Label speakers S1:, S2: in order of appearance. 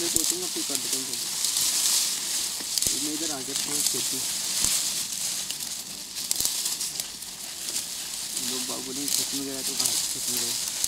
S1: मैं सोचूँगा फिर कर देता हूँ मैं इधर आ जाता हूँ खेती। लोग बाबू ने खेत में गया तो कहाँ खेत में गए?